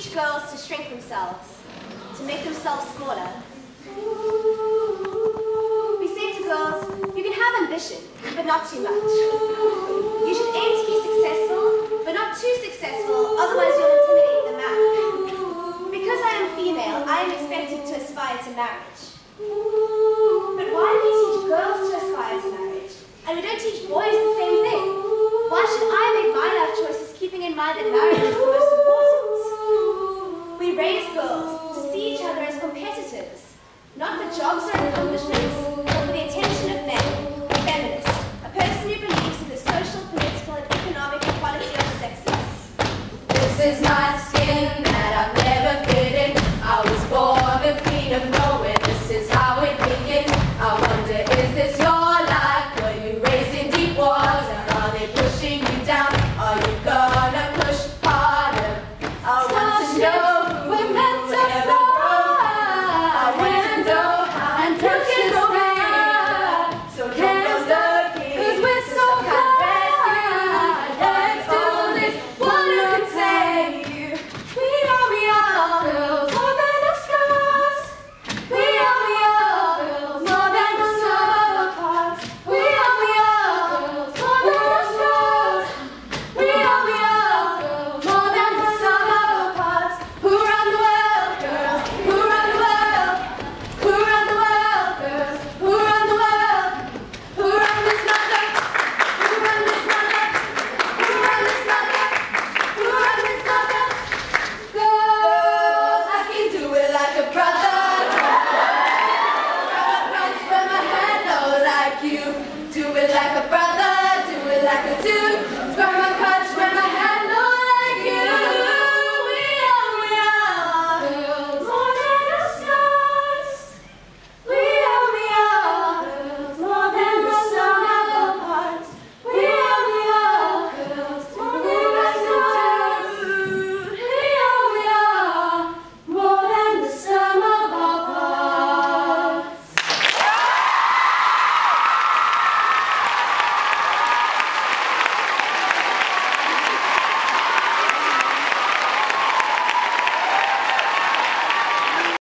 teach girls to shrink themselves, to make themselves smaller. We say to girls, you can have ambition, but not too much. You should aim to be successful, but not too successful, otherwise you'll intimidate the man. Because I am female, I am expected to aspire to marriage. But why do we teach girls to aspire to marriage, and we don't teach boys the same thing? Why should I make my life choices keeping in mind that marriage is the jobs are accomplishments or for the attention of men, a feminist, a person who believes in the social, political, and economic equality of the sexes. This is not